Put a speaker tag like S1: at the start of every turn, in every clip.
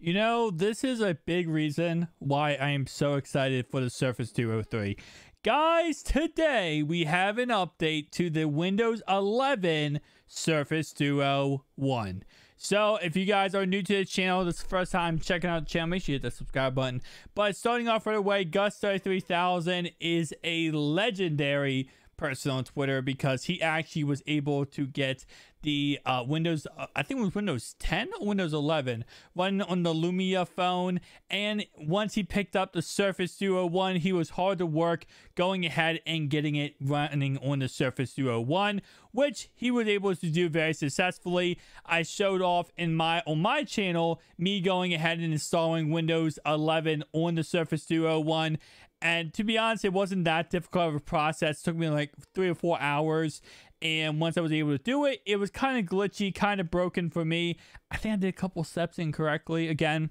S1: You know, this is a big reason why I am so excited for the Surface Duo 3. Guys, today we have an update to the Windows 11 Surface Duo 1. So, if you guys are new to the channel, this is the first time checking out the channel, make sure you hit the subscribe button. But starting off right away, Gus33000 is a legendary person on Twitter because he actually was able to get the uh, Windows, uh, I think it was Windows 10 or Windows 11, running on the Lumia phone. And once he picked up the Surface Duo 1, he was hard to work going ahead and getting it running on the Surface Duo 1, which he was able to do very successfully. I showed off in my on my channel me going ahead and installing Windows 11 on the Surface Duo 1 and to be honest, it wasn't that difficult of a process. It took me like three or four hours. And once I was able to do it, it was kind of glitchy, kind of broken for me. I think I did a couple steps incorrectly. Again,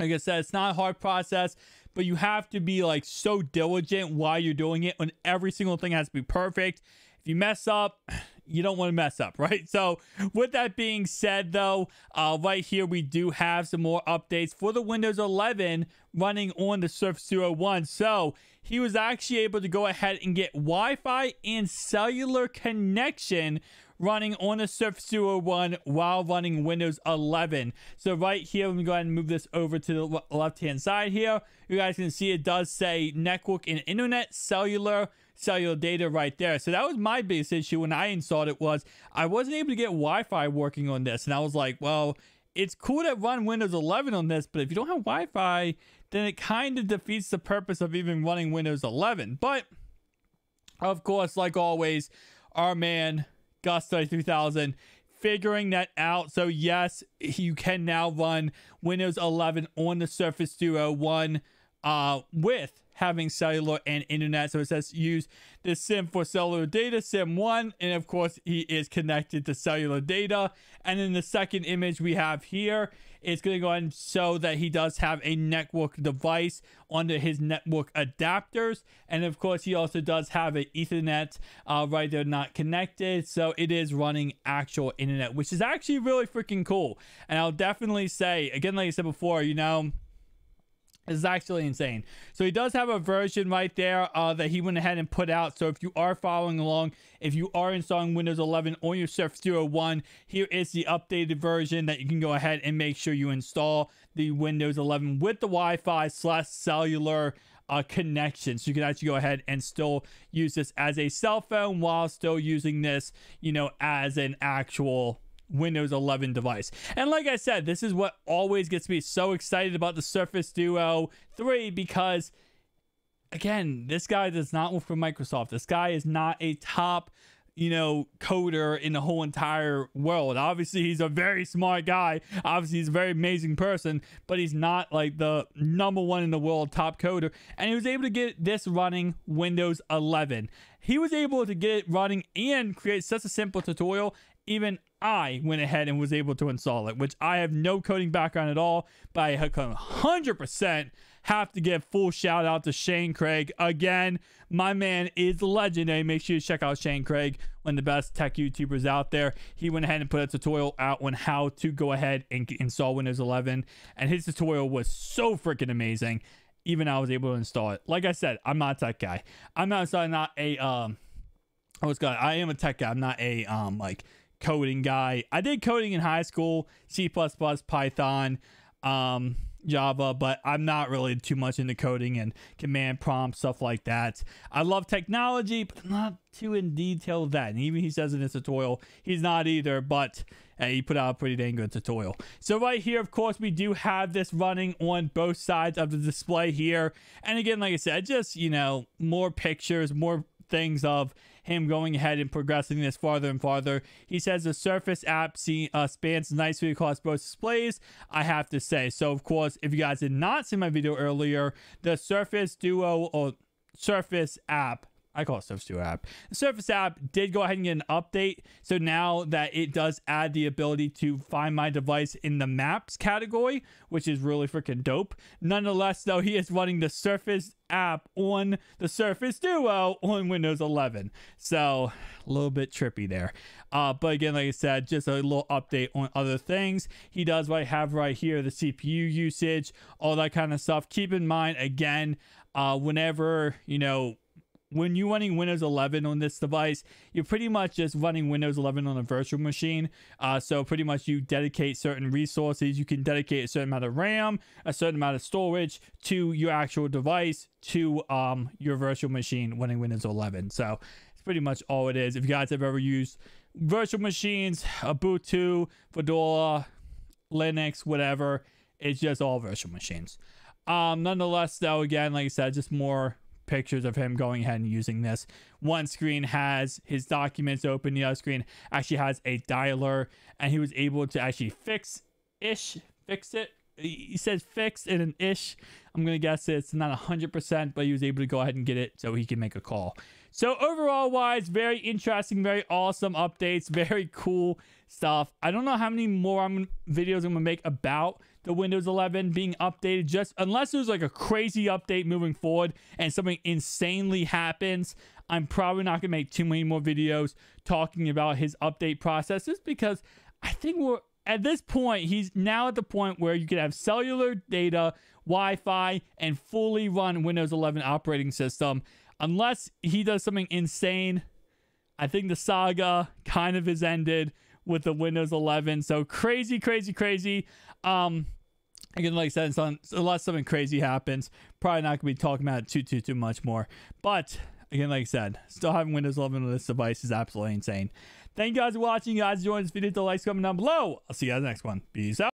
S1: like I said, it's not a hard process, but you have to be like so diligent while you're doing it. And every single thing has to be perfect. If you mess up, you don't want to mess up, right? So, with that being said, though, uh, right here we do have some more updates for the Windows 11 running on the Surface Duo 1. So, he was actually able to go ahead and get Wi Fi and cellular connection running on the Surface Duo 1 while running Windows 11. So right here, let me go ahead and move this over to the left-hand side here. You guys can see it does say network and internet cellular cellular data right there. So that was my biggest issue when I installed it was I wasn't able to get Wi-Fi working on this. And I was like, well, it's cool to run Windows 11 on this, but if you don't have Wi-Fi, then it kind of defeats the purpose of even running Windows 11. But of course, like always, our man Gus 3000 figuring that out. So yes, you can now run Windows 11 on the Surface Duo 1 uh, with having cellular and internet. So it says use the SIM for cellular data, SIM 1, and of course he is connected to cellular data. And then the second image we have here is going to go and show that he does have a network device under his network adapters. And of course, he also does have an Ethernet uh, right there, not connected. So it is running actual internet, which is actually really freaking cool. And I'll definitely say, again, like I said before, you know, is actually insane. So he does have a version right there uh, that he went ahead and put out. So if you are following along, if you are installing Windows 11 on your Surface Duo 1, here is the updated version that you can go ahead and make sure you install the Windows 11 with the Wi-Fi slash cellular uh, connection. So you can actually go ahead and still use this as a cell phone while still using this, you know, as an actual Windows 11 device. And like I said, this is what always gets me so excited about the Surface Duo 3 because, again, this guy does not work for Microsoft. This guy is not a top you know, coder in the whole entire world. Obviously, he's a very smart guy. Obviously, he's a very amazing person, but he's not like the number one in the world top coder. And he was able to get this running Windows 11. He was able to get it running and create such a simple tutorial. Even I went ahead and was able to install it, which I have no coding background at all, but I 100% have to give full shout out to Shane Craig. Again, my man is legendary. Make sure you check out Shane Craig, one of the best tech YouTubers out there. He went ahead and put a tutorial out on how to go ahead and install Windows 11, and his tutorial was so freaking amazing. Even I was able to install it. Like I said, I'm not a tech guy. I'm not, sorry, not a um. I was good. I am a tech guy. I'm not a um like coding guy. I did coding in high school, C++, Python, um, Java, but I'm not really too much into coding and command prompt stuff like that. I love technology, but not too in detail that. And even he says in his tutorial, he's not either, but he put out a pretty dang good tutorial. So right here, of course, we do have this running on both sides of the display here. And again, like I said, just, you know, more pictures, more things of him going ahead and progressing this farther and farther. He says the Surface app see, uh, spans nicely across both displays, I have to say. So, of course, if you guys did not see my video earlier, the Surface Duo or Surface app I call it Surface Duo app. The Surface app did go ahead and get an update. So now that it does add the ability to find my device in the maps category, which is really freaking dope. Nonetheless, though, he is running the Surface app on the Surface Duo on Windows 11. So a little bit trippy there. Uh, but again, like I said, just a little update on other things. He does what I have right here, the CPU usage, all that kind of stuff. Keep in mind, again, uh, whenever, you know, when you're running Windows 11 on this device, you're pretty much just running Windows 11 on a virtual machine. Uh, so pretty much you dedicate certain resources. You can dedicate a certain amount of RAM, a certain amount of storage to your actual device, to um, your virtual machine running Windows 11. So it's pretty much all it is. If you guys have ever used virtual machines, Ubuntu, Fedora, Linux, whatever, it's just all virtual machines. Um, nonetheless, though, again, like I said, just more pictures of him going ahead and using this. One screen has his documents open, the other screen actually has a dialer, and he was able to actually fix ish, fix it. He says fix in an ish. I'm gonna guess it's not 100%, but he was able to go ahead and get it so he can make a call. So overall wise, very interesting, very awesome updates, very cool stuff. I don't know how many more I'm, videos I'm gonna make about the Windows 11 being updated, just unless there's like a crazy update moving forward and something insanely happens. I'm probably not gonna make too many more videos talking about his update processes because I think we're at this point, he's now at the point where you can have cellular data, Wi Fi, and fully run Windows 11 operating system. Unless he does something insane, I think the saga kind of is ended with the Windows 11. So crazy, crazy, crazy. Um, again, like I said, unless something crazy happens, probably not going to be talking about it too, too, too much more. But again, like I said, still having Windows 11 on this device is absolutely insane. Thank you guys for watching. Guys, join this video. The likes coming down below. I'll see you guys next one. Peace out.